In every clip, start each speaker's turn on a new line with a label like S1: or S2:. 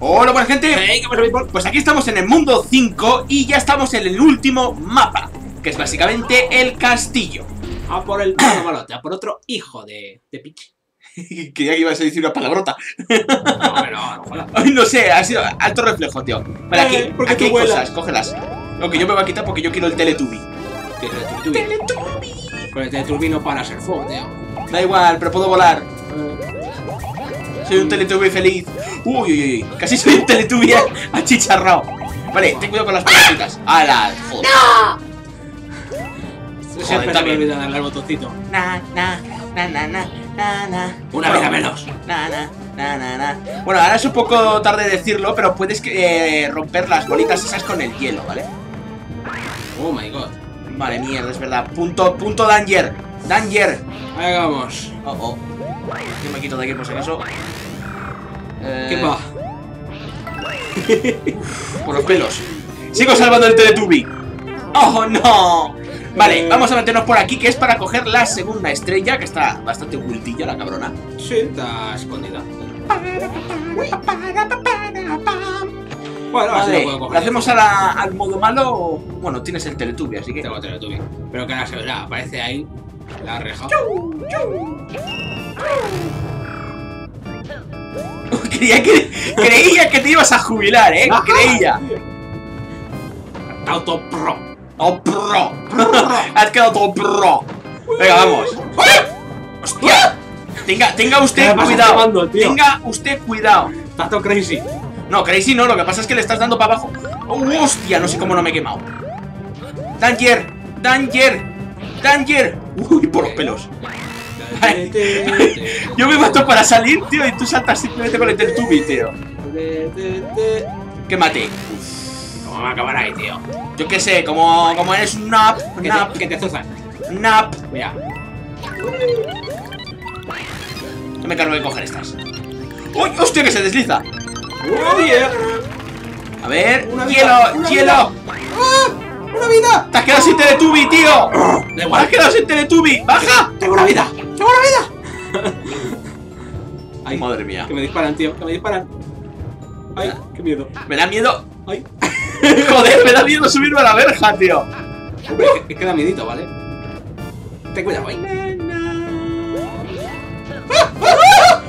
S1: Hola, buena gente.
S2: Hey.
S1: Pues aquí estamos en el mundo 5 y ya estamos en el último mapa, que es básicamente el castillo.
S2: A por el malo malote, a por otro hijo de, de pitch.
S1: Creía que ibas a decir una palabrota.
S2: No.
S1: Ay, no sé, ha sido alto reflejo, tío. Vale, aquí,
S2: Eh, porque
S1: aquí hay
S2: vuelas.
S1: cosas, cógelas. Lo que yo me voy a quitar porque yo quiero el Teletubby.
S2: El Teletubby. Con el Teletubby no para ser fuego, tío.
S1: Da igual, pero puedo volar. Soy un Teletubby feliz. Uy, uy, uy. Casi soy un Teletubby achicharrado. Vale, ten cuidado con las pelotitas. ¡Hala! Joder.
S2: Siempre se me
S1: también.
S2: olvida darle al botoncito.
S1: Na, na, na, na, na, na, na.
S2: Una vida menos.
S1: Na, na, na, na, na. Bueno, ahora es un poco tarde decirlo, pero puedes eh, romper las bolitas esas con el hielo, ¿vale?
S2: Oh my god.
S1: Vale, mierda, es verdad. Punto, punto danger. Danger.
S2: Ahí vamos.
S1: Oh, oh. Yo me quito de aquí por si acaso. Eh,
S2: ¿Qué va?
S1: Por los pelos. Sigo salvando el Teletubby. ¡Oh, no! Vale,
S2: Eh.
S1: vamos a meternos por aquí, que es para coger la segunda estrella, que está bastante ocultilla la cabrona.
S2: Sí, está escondida. Bueno, así
S1: Vale,
S2: lo puedo
S1: ¿lo
S2: coger.
S1: hacemos a la- al modo malo? Bueno, tienes el Teletubby, así que...
S2: Tengo Teletubby. Pero que ahora se verá, aparece ahí la reja.
S1: Creía que, creía que te ibas a jubilar, ¿eh?
S2: Ajá.
S1: Creía.
S2: Auto pro.
S1: ¡Oh, pro! Has quedado todo pro. Venga, vamos. ¡Hostia! Tenga, tenga
S2: ¿Qué
S1: usted cuidado. Tenga usted cuidado.
S2: Está todo crazy.
S1: No, Crazy no, lo que pasa es que le estás dando para abajo. ¡Oh, ¡Hostia! No sé cómo no me he quemado. ¡Danger! ¡Danger! ¡Danger! Uy, por los pelos. Yo me mato para salir, tío, y tú saltas simplemente con el Teletubby, tío. Que mate.
S2: ¿Cómo va a acabar ahí, tío?
S1: Yo qué sé, como, como eres un nap, nap,
S2: que te zuzan.
S1: nap.
S2: Mira.
S1: Yo me cargo de coger estas. ¡Uy, hostia, que se desliza!
S2: ¡Oh, yeah!
S1: A ver, hielo, hielo.
S2: ¡Una vida!
S1: ¡Te has quedado sin Teletubby, tío! ¡Te has quedado sin Teletubby! ¡Baja!
S2: ¡Tengo una vida! ¡Tengo una vida! Ay,
S1: Madre mía.
S2: que me disparan, tío. Que me disparan. Ay, qué miedo.
S1: Me da miedo.
S2: Ay.
S1: Joder, me da miedo subirme a la verja, tío.
S2: Hombre, es que, es que da miedito, ¿vale? Ten cuidado ahí. ¡Eh!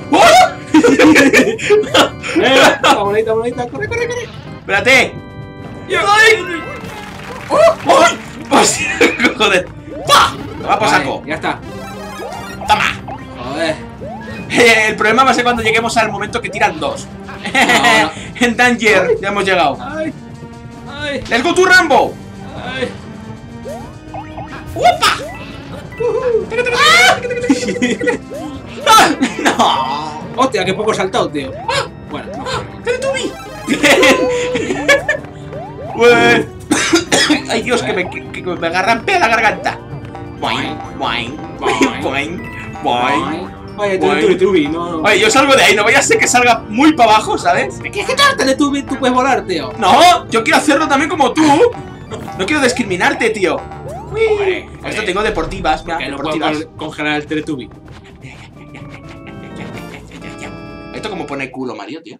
S2: Monedita. ¡Corre, corre, corre!
S1: Espérate. ¡Ay! ¡Oh! ¡Ay! ¡Hostia! ¡Joder! ¡Pa! Toma por
S2: Vale,
S1: saco.
S2: Ya está.
S1: ¡Toma!
S2: Joder.
S1: Eh, el problema va a ser cuando lleguemos al momento que tiran dos.
S2: no.
S1: en Danger, ya hemos llegado.
S2: Ay. Ay.
S1: ¡Let's go to Rambo!
S2: Ay.
S1: ¡Upa! ¡Ah! ¡No!
S2: Hostia, qué poco saltado, tío. Bueno, no.
S1: ¡Teletubby! ¡Ay, Dios, que me, que, que me agarrampea la garganta! Boing, boing,
S2: Boing.
S1: boing, boing.
S2: Oye,
S1: Guay.
S2: Teletubby, no. no.
S1: Oye, yo salgo de ahí, no vaya a ser que salga muy para abajo, ¿sabes?
S2: ¿Qué tal Teletubby? Tú puedes volar, tío.
S1: No, yo quiero hacerlo también como tú. No quiero discriminarte, tío.
S2: Joder,
S1: Esto tengo deportivas, mira,
S2: no puedo
S1: deportivas.
S2: con- congelar el Teletubby.
S1: Esto como pone culo Mario, tío.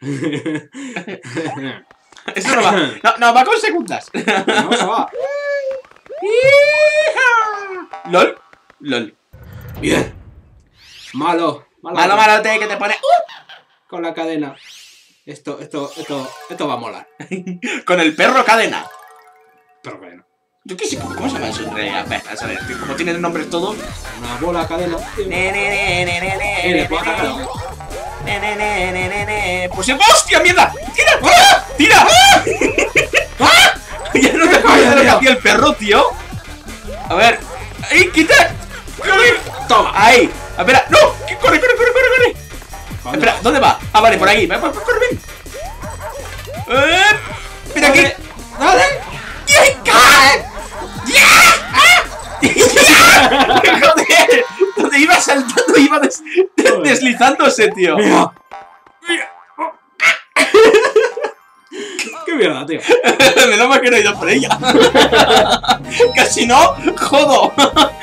S2: no,
S1: Eso no va. No, no, va con segundas.
S2: se va.
S1: LOL. LOL.
S2: Bien. Malo. Malo.
S1: Malo, malote, que te pone. uh,
S2: Con la cadena. Esto, esto, esto, esto va a molar.
S1: Con el perro cadena.
S2: Pero bueno.
S1: Yo qué sé, ¿cómo se llama eso en realidad? A tío, como tienen nombres todos.
S2: Una bola cadena.
S1: Pues ¡hostia, mierda! ¡Tira! ¡Tira! ¡Ah! Ya no te acuerdas de lo que hacía el perro, tío. A ver. ¡Ay, quita! ¡Corre!
S2: Toma.
S1: ¡Ahí! Espera, ¡no! ¡Que ¡Corre, corre, corre, corre, corre!
S2: ¿Dónde
S1: Espera, ¿dónde va? Ah, vale, por ahí. Va, corre, ven. Eh, Mira aquí.
S2: Dale.
S1: ¡Ay, cae! ¡Ya! ¡Ah! ¡Ya! ¡Joder! Donde iba saltando iba des- des- deslizándose, tío.
S2: Mira. Tío.
S1: Menos mal que no he ido por ella. Casi no, jodo.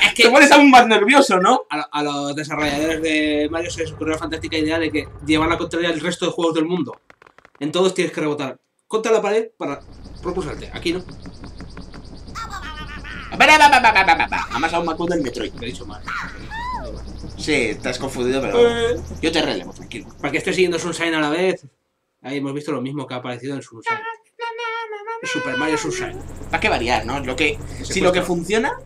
S2: Es
S1: Te pones aún más nervioso, ¿no?
S2: a, a los desarrolladores de Mario se les ocurrió la fantástica idea de que llevan la contraria al resto de juegos del mundo. En todos tienes que rebotar contra la pared para propulsarte. Aquí no.
S1: Además aún me acuerdo del Metroid.
S2: Te he dicho mal.
S1: Sí, has confundido, pero
S2: Eh,
S1: yo te relevo, tranquilo.
S2: para que esté siguiendo Sunshine a la vez. Ahí hemos visto lo mismo que ha aparecido en Sunshine. Super Mario Sunshine.
S1: ¿Para qué variar, no? Lo que, si lo que funciona...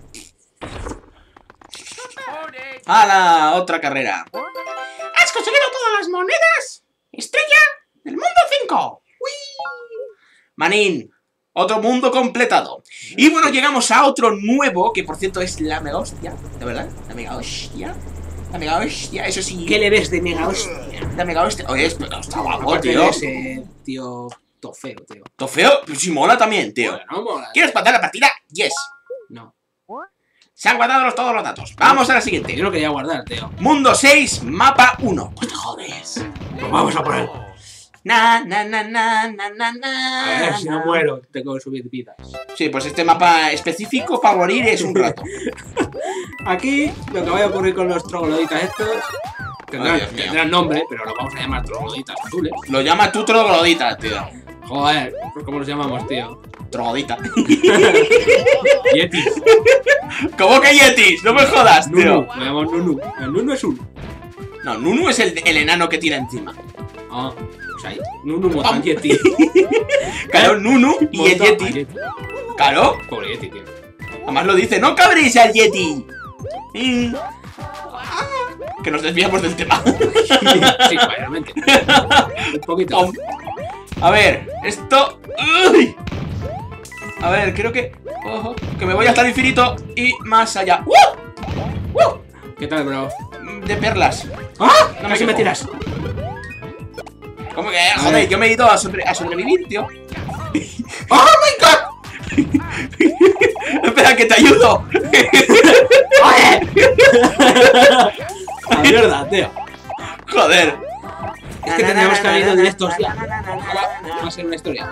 S1: ¡Hala! Otra carrera. ¡Has conseguido todas las monedas! ¡Estrella del mundo 5! Manín, otro mundo completado. Y bueno, llegamos a otro nuevo, que por cierto es la mega hostia, ¿de verdad? La mega hostia. La mega hostia, eso sí.
S2: ¿Qué le ves de mega hostia?
S1: La mega hostia. Oye, está guapo, tío.
S2: tío todo feo, tío.
S1: Todo feo, pero sí mola también, tío.
S2: Bueno, mola.
S1: ¿Quieres pasar la partida? Yes.
S2: No.
S1: Se han guardado los- todos los datos. Vamos a la siguiente.
S2: Yo no quería guardar, tío.
S1: Mundo 6, mapa 1. ¿Qué te jodes?
S2: Pues vamos a por él.
S1: Na, na, na, na, na, na, na.
S2: A ver, si no muero, tengo que subir vidas.
S1: Sí, pues este mapa específico para morir es un rato.
S2: Aquí, lo que vaya a ocurrir con los trogloditas estos. Tendrán,
S1: mío.
S2: tendrán nombre, pero los vamos a llamar trogloditas azules.
S1: Lo llama tú troglodita, tío.
S2: Joder, ¿cómo los llamamos, tío?
S1: Troglodita.
S2: Yetis.
S1: ¿Cómo que Yetis? No me jodas,
S2: Nunu.
S1: tío.
S2: Lo llamamos Nunu. El Nunu es uno.
S1: No, Nunu es el, el enano que tira encima.
S2: Ah, pues ahí. Nunu monta Yeti.
S1: Claro, Nunu y el
S2: a
S1: Yeti. Claro,
S2: Pobre Yeti, tío.
S1: además lo dice, no cabréis al Yeti. Mm. Que nos desviamos del tema.
S2: sí, realmente. Un poquito.
S1: A ver, esto... ¡Uy! A ver, creo que... Ojo, que me voy hasta el infinito y más allá. ¡Uh! ¡Uh!
S2: ¿Qué tal, bro?
S1: De perlas.
S2: ¡Ah!
S1: No me
S2: me tiras.
S1: ¿Cómo que? Joder, yo me he ido a, sobre- a sobrevivir, tío.
S2: ¡Oh, my God!
S1: Espera, que te ayudo.
S2: La mierda, tío.
S1: Joder.
S2: Es que tendríamos que haber ido directos ya. Va a ser una historia.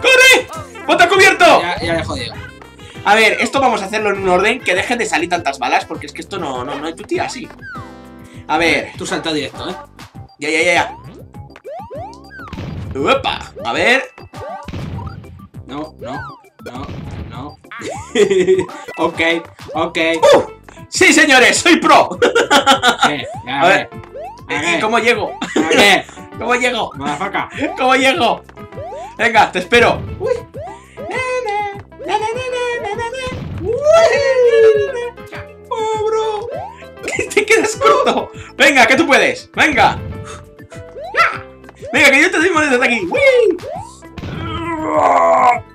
S1: ¡Corre! ¡Ponte cubierto!
S2: Ya, ya le he jodido.
S1: A ver, esto vamos a hacerlo en un orden que dejen de salir tantas balas, porque es que esto no, no, no hay tu tía así. A ver,
S2: Tú salta directo, ¿eh?
S1: ya, ya, ya, ya. ¡Uepa! A ver.
S2: No, no, no, no. ok, ok.
S1: ¡Uh! ¡Sí, señores! ¡Soy pro!
S2: Ya,
S1: A ver.
S2: ¿A
S1: ¿Y cómo llego?
S2: ¿A qué?
S1: ¿Cómo llego?
S2: Madafaca.
S1: ¿Cómo llego? Venga, te espero. Uy. ¡Oh, bro! Que te quedas corto. Venga, que tú puedes. Venga. Venga, que yo te doy monedas de aquí. ¡Uy!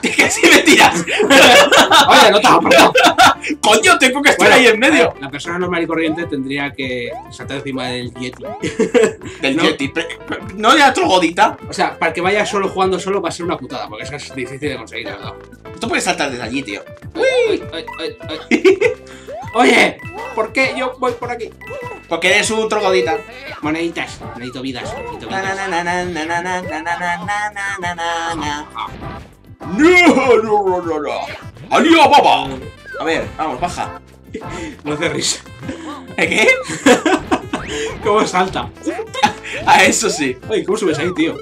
S1: Que si me tiras.
S2: Oye, no te has.
S1: Coño, tengo que estar
S2: Bueno,
S1: ahí en medio.
S2: La persona normal y corriente tendría que saltar encima del Yeti.
S1: Del
S2: no.
S1: Yeti. No ya trogodita.
S2: O sea, para que vaya solo jugando solo va a ser una putada, porque eso es difícil de conseguir, la verdad.
S1: Tú puedes saltar desde allí, tío.
S2: Ay, ay, ay, ay. Oye, ¿por qué yo voy por aquí?
S1: Porque eres un trogodita.
S2: Moneditas, necesito vidas, necesito vidas.
S1: No, no, no, no, no. ¡Alía, baba! A ver, vamos, baja.
S2: No hace risa.
S1: ¿Eh, ¿Qué?
S2: ¿Cómo salta?
S1: A eso sí.
S2: Oye, ¿cómo subes ahí, tío?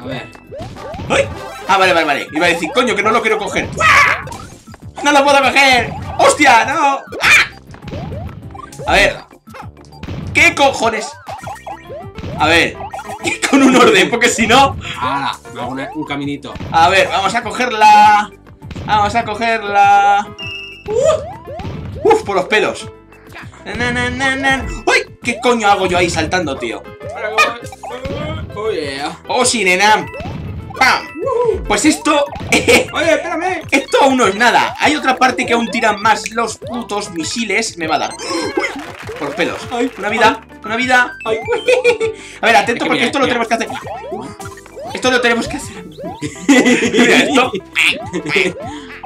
S2: A ver.
S1: ¡Ay! Ah, vale, vale, vale. Iba a decir, coño, que no lo quiero coger. ¡Ah! ¡No lo puedo coger! ¡Hostia, no! ¡Ah! A ver. ¿Qué cojones? A ver. Con un orden, porque si no...
S2: Hago una- un caminito.
S1: A ver, vamos a cogerla. Vamos a cogerla. ¡Uh! ¡Uf! Por los pelos. Na, na, na, na. ¡Uy! ¿Qué coño hago yo ahí saltando, tío?
S2: Oh, yeah.
S1: ¡Oh, sí, nena! ¡Pam! Pues esto...
S2: Oye, espérame.
S1: esto aún no es nada. Hay otra parte que aún tiran más los putos misiles. Me va a dar. ¡Uy! Por los pelos.
S2: Ay,
S1: Una vida, una vida.
S2: Ay,
S1: A ver, atento porque
S2: mira,
S1: esto lo tenemos que hacer. Esto lo tenemos que hacer. Mira esto.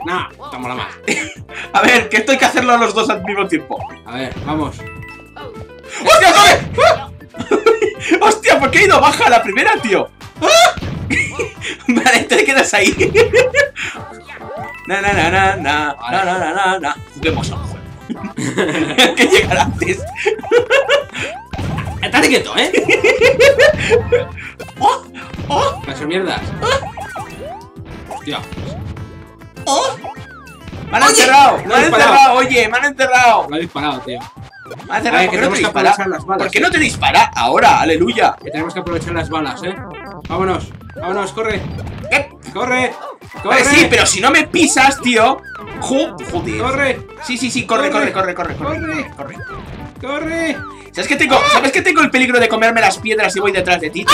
S2: Nah, te mola más.
S1: A ver, que esto hay que hacerlo los dos al mismo tiempo.
S2: A ver, vamos.
S1: ¡Hostia, joder! ¡Ah! ¡Hostia, por qué he ido baja la primera, tío! ¡Ah! Vale, te quedas ahí. Na, na, na, na, na, na, na, na, na. Juguemos a. que llegar antes.
S2: ¡Estás ¡Estate quieto, eh!
S1: ¡Oh! ¡Oh!
S2: Las mierdas. Hostia.
S1: ¡Oh! ¡Me han
S2: Oye,
S1: encerrado!
S2: me
S1: ¡Me
S2: han
S1: han encerrado! ¡Oye! ¡Me han encerrado!
S2: Lo ha disparado, tío.
S1: Me han encerrado.
S2: Ay,
S1: ¿Por no
S2: balas,
S1: ¿Por qué
S2: eh.
S1: no te dispara? Ahora, aleluya.
S2: Que tenemos que aprovechar las balas, eh. Vámonos. Vámonos, corre.
S1: ¿Qué?
S2: Corre. Corre.
S1: Vale, sí, pero si no me pisas, tío. Jo- Joder.
S2: Corre.
S1: Sí, sí, sí, corre, corre,
S2: Corre.
S1: corre, corre, corre.
S2: Corre.
S1: ¿Sabes que tengo? ¿Sabes que tengo el peligro de comerme las piedras si voy detrás de ti?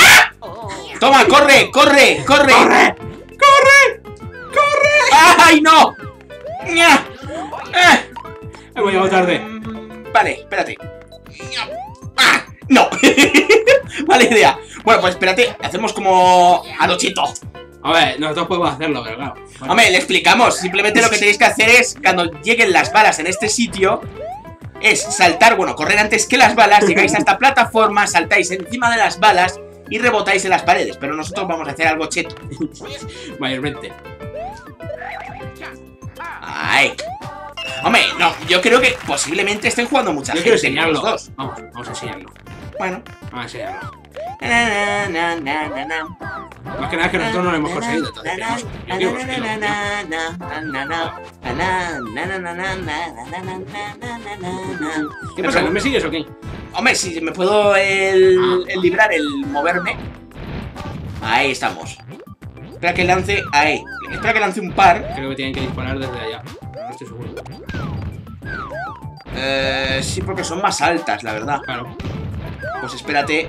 S1: Toma, corre, corre, corre.
S2: Corre. Corre. Corre.
S1: ¡Ay, no! Eh.
S2: Hemos llegado tarde.
S1: Mm, Vale, espérate. ¡Ah! ¡No! Mala idea. Bueno, pues espérate, hacemos como a lo chito.
S2: A ver, nosotros podemos hacerlo, pero claro. Bueno,
S1: Hombre, le explicamos. Simplemente lo que tenéis que hacer es, cuando lleguen las balas en este sitio, es saltar, bueno, correr antes que las balas, llegáis a esta plataforma, saltáis encima de las balas y rebotáis en las paredes. Pero nosotros vamos a hacer algo cheto.
S2: mayormente.
S1: Ay. Hombre, no, yo creo que posiblemente estén jugando mucha
S2: Yo
S1: gente.
S2: quiero
S1: los
S2: enseñarlo.
S1: dos.
S2: Vamos, vamos a enseñarlo.
S1: Bueno.
S2: Vamos a enseñarlo. Más que nada que nosotros no lo hemos conseguido, entonces. ¿Qué pasa? ¿No me sigues o qué?
S1: Hombre, si me puedo el, el librar, el moverme. Ahí estamos. Espera que lance. Ahí. Espera que lance un par.
S2: Creo que tienen que disparar desde allá. No estoy seguro.
S1: Eh, sí, porque son más altas, la verdad.
S2: Claro.
S1: Pues espérate.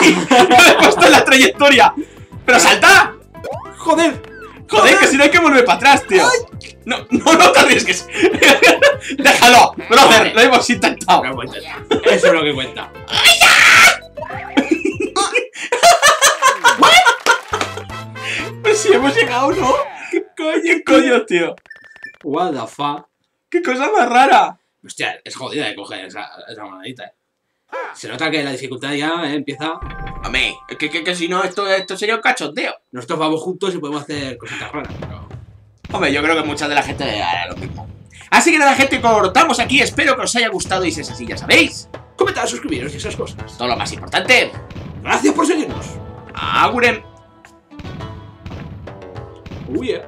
S1: ¡Ay! ¡Ay! ¡Me he puesto en la trayectoria! ¡Pero salta!
S2: ¡Joder!
S1: Joder, que si no hay que volver para atrás, tío. No, no, no te arriesgues. Déjalo, brother, lo hemos intentado.
S2: No. Eso es lo que cuenta.
S1: Pero si hemos llegado, ¿no? ¿Qué coño, coño, tío?
S2: What the fuck.
S1: ¡Qué cosa más rara!
S2: Hostia, es jodida de coger esa, esa monedita, eh. Se nota que la dificultad ya eh, empieza.
S1: Hombre, que, que, que si no, esto, esto sería un cachondeo.
S2: Nosotros vamos juntos y podemos hacer cositas raras, pero.
S1: Hombre, yo creo que mucha de la gente hará lo mismo. Así que nada, gente, cortamos aquí. Espero que os haya gustado y si es así, ya sabéis.
S2: Comentar, suscribiros y esas cosas.
S1: Todo lo más importante.
S2: Gracias por seguirnos.
S1: Aguren.
S2: Uy, eh.